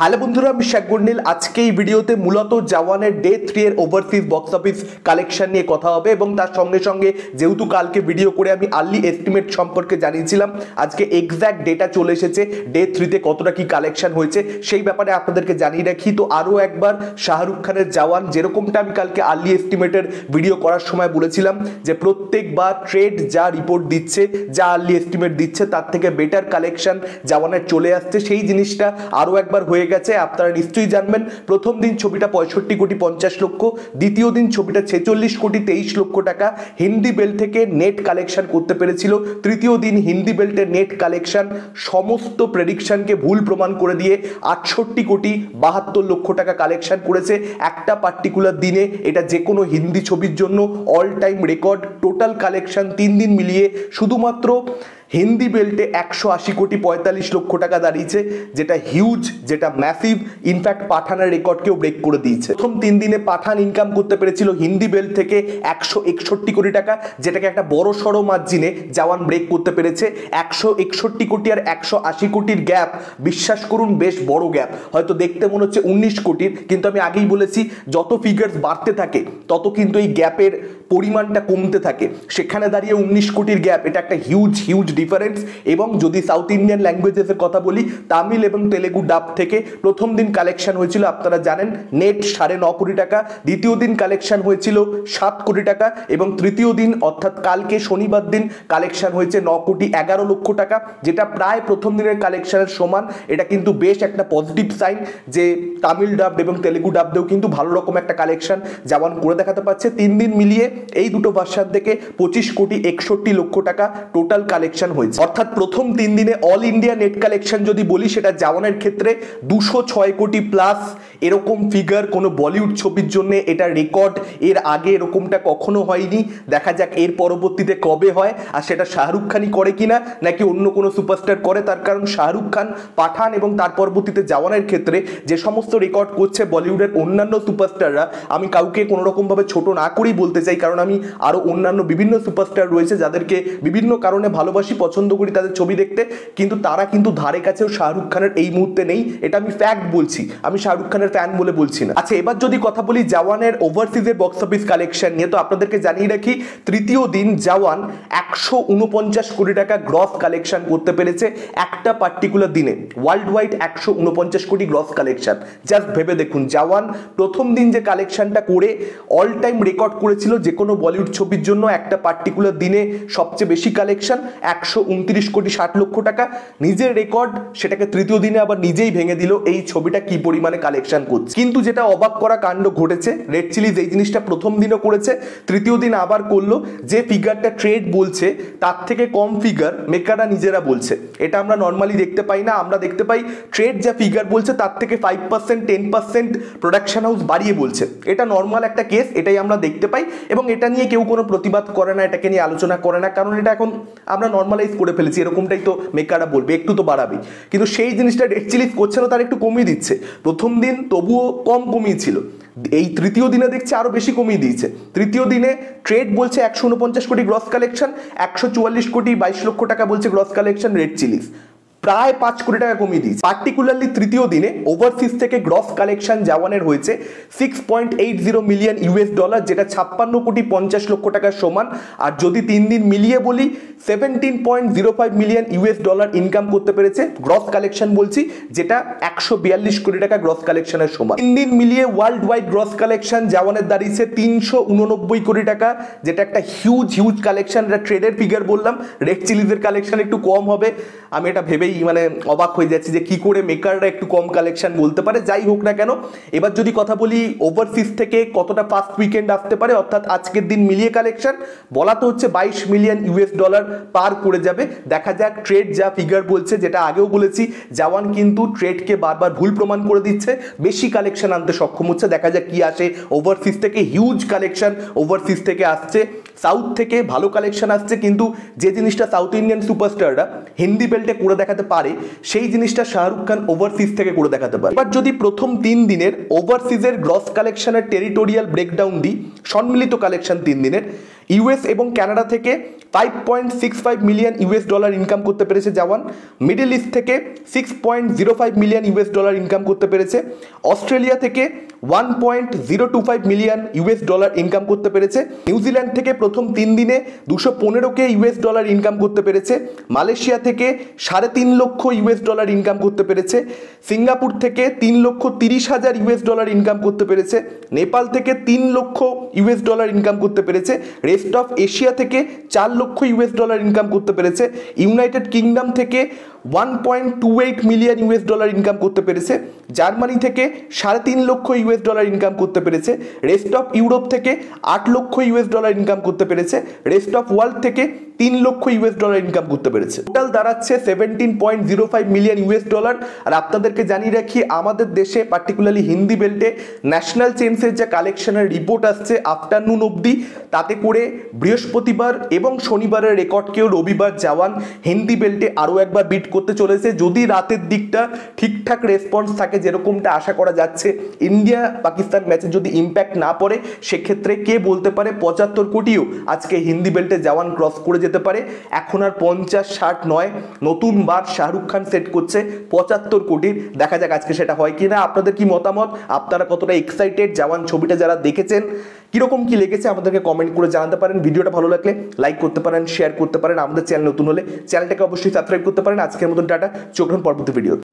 Hello বন্ধুরা, আমি শেখ গন্ডিল। আজকে এই ভিডিওতে মূলত জওয়ানের ডে থ্রি এর ওভারসিজ বক্স অফিস কালেকশন নিয়ে কথা হবে এবং তার সঙ্গে সঙ্গে যেহেতু কালকে ভিডিও করে আমি আর্লি এস্টিমেট সম্পর্কে জানিয়েছিলাম, আজকে এক্স্যাক্ট ডেটা চলে এসেছে ডে থ্রিতে কতটা কি কালেকশন হয়েছে সেই ব্যাপারে আপনাদেরকে জানিয়ে রাখি। তো আরও একবার, শাহরুখ খানের জওয়ান, যেরকমটা আমি কালকে আর্লি এস্টিমেটের ভিডিও করার সময় বলেছিলাম যে প্রত্যেকবার ট্রেড যা রিপোর্ট দিচ্ছে, যা আর্লি এস্টিমেট দিচ্ছে, তার থেকে বেটার কালেকশন জওয়ানের চলে আসছে। সেই জিনিসটা আরও একবার হয়ে গেছে, আপনারা নিশ্চয়ই জানবেন। প্রথম দিন ছবিটা পঁয়ষট্টি কোটি পঞ্চাশ লক্ষ, দ্বিতীয় দিন ছবিটা ছেচল্লিশ কোটি তেইশ লক্ষ টাকা। হিন্দি বেল্ট থেকে নেট কালেকশন করতে পেরেছিল। তৃতীয় দিন হিন্দি বেল্টের নেট কালেকশন সমস্ত প্রেডিকশনকে ভুল প্রমাণ করে দিয়ে আটষট্টি কোটি বাহাত্তর লক্ষ টাকা কালেকশন করেছে। একটা পার্টিকুলার দিনে এটা যে কোনো হিন্দি ছবির জন্য all time record total collection তিন দিন মিলিয়ে শুধুমাত্র হিন্দি বেল্টে একশো আশি কোটি পঁয়তাল্লিশ লক্ষ টাকা দাঁড়িয়েছে, যেটা হিউজ যেটা ম্যাসিভ ইনফ্যাক্ট পাঠানের রেকর্ডকেও ব্রেক করে দিয়েছে। প্রথম তিন দিনে পাঠান ইনকাম করতে পেরেছিল হিন্দি বেল্ট থেকে একশো একষট্টি কোটি টাকা, যেটাকে একটা বড় সড়ো মার্জিনে জওয়ান ব্রেক করতে পেরেছে। একশো একষট্টি কোটি আর একশো আশি কোটির গ্যাপ বিশ্বাস করুন, বেশ বড় গ্যাপ হয়তো দেখতে মনে হচ্ছে উনিশ কোটির, কিন্তু আমি আগেই বলেছি, যত ফিগার্স বাড়তে থাকে, তত কিন্তু এই গ্যাপের পরিমাণটা কমতে থাকে। সেখানে দাঁড়িয়ে উনিশ কোটির গ্যাপ এটা একটা হিউজ হিউজ ডিফারেন্স এবং যদি সাউথ ইন্ডিয়ান ল্যাঙ্গুয়েজেসের কথা বলি, তামিল এবং তেলেগু ডাব থেকে প্রথম দিন কালেকশন হয়েছিল, আপনারা জানেন নেট সাড়ে ন কোটি টাকা, দ্বিতীয় দিন কালেকশন হয়েছিল সাত কোটি টাকা এবং তৃতীয় দিন, অর্থাৎ কালকে শনিবার দিন কালেকশন হয়েছে ন কোটি এগারো লক্ষ টাকা, যেটা প্রায় প্রথম দিনের কালেকশনের সমান। এটা কিন্তু বেশ একটা পজিটিভ সাইন যে তামিল ডাব এবং তেলেগু ডাবদেও কিন্তু ভালো রকম একটা কালেকশন যেমন করে দেখাতে পারছে তিন দিন মিলিয়ে এই দুটো ভার্সান থেকে পঁচিশ কোটি একষট্টি লক্ষ টাকা টোটাল কালেকশন হয়েছে। অর্থাৎ প্রথম তিন দিনে অল ইন্ডিয়া নেট কালেকশন যদি বলি, সেটা জাওয়ানের ক্ষেত্রে দুশো ছয় কোটি প্লাস এরকম ফিগার কোনো বলিউড ছবির জন্য এটা রেকর্ড এর আগে এরকমটা কখনো হয়নি। দেখা যাক এর পরবর্তীতে কবে হয়, আর সেটা শাহরুখ খানই করে কিনা, নাকি অন্য কোনো সুপারস্টার করে, তার কারণ শাহরুখ খান, পাঠান এবং তার পরবর্তীতে জাওয়ানের ক্ষেত্রে যে সমস্ত রেকর্ড করছে বলিউডের অন্যান্য সুপারস্টাররা আমি কাউকে কোনো রকমভাবে ছোট না করেই বলতে চাই, কারণ আমি আরও অন্যান্য বিভিন্ন সুপারস্টার রয়েছে যাদেরকে বিভিন্ন কারণে ভালোবাসি, পছন্দ করি তাদের ছবি দেখতে, কিন্তু তারা কিন্তু ধারে কাছেও শাহরুখ খানের এই মুহূর্তে নেই, এটা আমি ফ্যাক্ট বলছি। আমি শাহরুখ খানের ফ্যান বলে বলছি না। আচ্ছা এবার যদি কথা বলি জাওয়ানের ওভারসিজের বক্স অফিস কালেকশন নিয়ে, তো আপনাদেরকে জানিয়ে রাখি, তৃতীয় দিন জাওয়ান একশো উনপঞ্চাশ কোটি টাকা গ্রস কালেকশন করতে পেরেছে একটা পার্টিকুলার দিনে। ওয়ার্ল্ড ওয়াইড একশো উনপঞ্চাশ কোটি গ্রস কালেকশন জাস্ট ভেবে দেখুন, জাওয়ান প্রথম দিন যে কালেকশনটা করে অল টাইম রেকর্ড করেছিল যে কোনো বলিউড ছবির জন্য একটা পার্টিকুলার দিনে সবচেয়ে বেশি কালেকশন একশো উনত্রিশ কোটি ষাট লক্ষ টাকা। নিজের রেকর্ড সেটাকে তৃতীয় দিনে আবার নিজেই ভেঙে দিল, এই ছবিটা কি পরিমাণে কালেকশন করছে। কিন্তু যেটা অবাক করা কাণ্ড ঘটেছে রেড চিলিজ এই জিনিসটা প্রথম দিনও করেছে, তৃতীয় দিন আবার করল। যে ফিগারটা ট্রেড বলছে, তার থেকে কম ফিগার মেকাররা নিজেরা বলছে। এটা আমরা নর্মালি দেখতে পাই না, আমরা দেখতে পাই ট্রেড যা ফিগার বলছে, তার থেকে five percent ten percent production house বাড়িয়ে বলছে। এটা নর্মাল একটা কেস এটাই আমরা দেখতে পাই। এবং এটা নিয়ে কেউ কোনো প্রতিবাদ করে না, এটাকে নিয়ে আলোচনা করে না। কারণ এটা এখন আমরা নর্মালাইজ করে ফেলেছি, এরকমটাই তো মেকাররা বলবে, একটু তো বাড়াবে কিন্তু সেই জিনিসটা রেড চিলিজ করছে না, তার একটু কমিয়ে দিচ্ছে। প্রথম দিন তবুও কম কমিয়েছিল। এই তৃতীয় দিনে দেখছে আরও বেশি কমিয়ে দিয়েছে। তৃতীয় দিনে ট্রেড বলছে একশো উনপঞ্চাশ কোটি গ্রস কালেকশন একশো চুয়াল্লিশ কোটি বাইশ লক্ষ টাকা বলছে গ্রস কালেকশন রেড চিলিজ প্রায় পাঁচ কোটি টাকা কমিয়ে দিয়েছে। পার্টিকুলারলি তৃতীয় দিনে ওভারসিজ থেকে গ্রস কালেকশন জাওয়ানের হয়েছে six point eight zero million US dollar যেটা ছাপ্পান্ন কোটি পঞ্চাশ লক্ষ টাকার সমান। আর যদি তিন দিন মিলিয়ে বলি seventeen point zero five million US dollar income করতে পেরেছে গ্রস কালেকশন বলছি, যেটা একশো বিয়াল্লিশ কোটি টাকা গ্রস কালেকশনের সমান। তিন দিন মিলিয়ে ওয়ার্ল্ড ওয়াইড গ্রস কালেকশন জাওয়ানের দাঁড়িয়েছে তিনশো উননব্বই কোটি টাকা, যেটা একটা হিউজ হিউজ কালেকশন এটা ট্রেডের ফিগার বললাম। রেড চিলিজের কালেকশন একটু কম হবে, আমি এটা ভেবেই মানে অবাক হয়ে যাচ্ছি যে কি করে মেকাররা একটু কম কালেকশন বলতে পারে। যাই হোক না কেন, এবার যদি কথা বলি ওভারসিজ থেকে কতটা ফার্স্ট উইকেন্ড আসতে পারে, অর্থাৎ আজকের দিন মিলিয়ে কালেকশন বলা তো হচ্ছে বাইশ মিলিয়ন ইউএস ডলার পার করে যাবে। দেখা যাক ট্রেড যা ফিগার বলছে, যেটা আগেও বলেছি জাওয়ান কিন্তু ট্রেডকে বারবার ভুল প্রমাণ করে দিচ্ছে, বেশি কালেকশন আনতে সক্ষম হচ্ছে। দেখা যাক কি আসে ওভারসিজ থেকে হিউজ কালেকশন ওভারসিজ থেকে আসছে। সাউথ থেকে ভালো কালেকশন আসছে, কিন্তু যে জিনিসটা সাউথ ইন্ডিয়ান সুপারস্টাররা হিন্দি বেল্টে করে দেখাতে পারে, সেই জিনিসটা শাহরুখ খান ওভারসিজ থেকে করে দেখাতে পারে। এবার যদি প্রথম তিন দিনের ওভারসিজের গ্রস কালেকশনের টেরিটোরিয়াল ব্রেকডাউন দিই, সম্মিলিত কালেকশন তিন দিনের ইউএস এবং কানাডা থেকে five point six five million US dollar income করতে পেরেছে জওয়ান। মিডল ইস্ট থেকে six point zero five million US dollar income করতে পেরেছে। অস্ট্রেলিয়া থেকে one point zero two five million US dollar income করতে পেরেছে। নিউজিল্যান্ড থেকে প্রথম তিন দিনে দুশো পনেরোকে ইউএস ডলার ইনকাম করতে পেরেছে। মালয়েশিয়া থেকে সাড়ে তিন লক্ষ ইউএস ডলার ইনকাম করতে পেরেছে। সিঙ্গাপুর থেকে তিন লক্ষ তিরিশ হাজার ইউএস ডলার ইনকাম করতে পেরেছে। নেপাল থেকে তিন লক্ষ ইউএস ডলার ইনকাম করতে পেরেছে। রেস্ট অফ এশিয়া থেকে চার লক্ষ ইউএস ডলার ইনকাম করতে পেরেছে। ইউনাইটেড কিংডম থেকে one point two eight million US dollar income করতে পেরেছে। জার্মানি থেকে সাড়ে তিন লক্ষ ইউএস ডলার ইনকাম করতে পেরেছে। রেস্ট অফ ইউরোপ থেকে আট লক্ষ ইউএস ডলার ইনকাম করতে পেরেছে। রেস্ট অফ ওয়ার্ল্ড থেকে তিন লক্ষ ইউএস ডলার ইনকাম করতে পেরেছে। টোটাল দাঁড়াচ্ছে seventeen point zero five million US dollar আর আপনাদেরকে জানিয়ে রাখি, আমাদের দেশে পার্টিকুলারলি হিন্দি বেল্টে ন্যাশনাল চেন্সের যে কালেকশনের রিপোর্ট আসছে আফটারনুন অবধি, তাতে করে বৃহস্পতিবার এবং শনিবারের রেকর্ডকেও রবিবার, জওয়ান হিন্দি বেল্টে আরও একবার বিট করতে চলেছে। যদি রাতের দিকটা ঠিকঠাক রেসপন্স থাকে, যেরকমটা আশা করা যাচ্ছে, ইন্ডিয়া পাকিস্তান ম্যাচে যদি ইম্প্যাক্ট না পড়ে, সেক্ষেত্রে কে বলতে পারে পঁচাত্তর কোটিও আজকে হিন্দি বেল্টে জওয়ান ক্রস করে যেতে পারে। এখন আর পঞ্চাশ, ষাট নয়, নতুন বার শাহরুখ খান সেট করছে পঁচাত্তর কোটির। দেখা যাক আজকে সেটা হয় কি না আপনাদের কি মতামত? আপনারা কতটা এক্সাইটেড জওয়ান ছবিটা যারা দেখেছেন কীরকম কি লেগেছে আমাদেরকে কমেন্ট করে জানাতে পারেন। ভিডিওটা ভালো লাগলে লাইক করতে পারেন শেয়ার করতে পারেন। আমাদের চ্যানেল নতুন হলে চ্যানেলটাকে অবশ্যই সাবস্ক্রাইব করতে পারেন। আজকের মতন টাটা। চোখ পরবর্তী ভিডিও